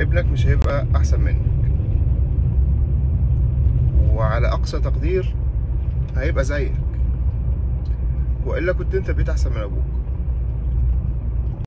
ابنك مش هيبقى أحسن منك. وعلى أقصى تقدير هيبقى زيك. وإلا كنت أنت بقيت أحسن من أبوك.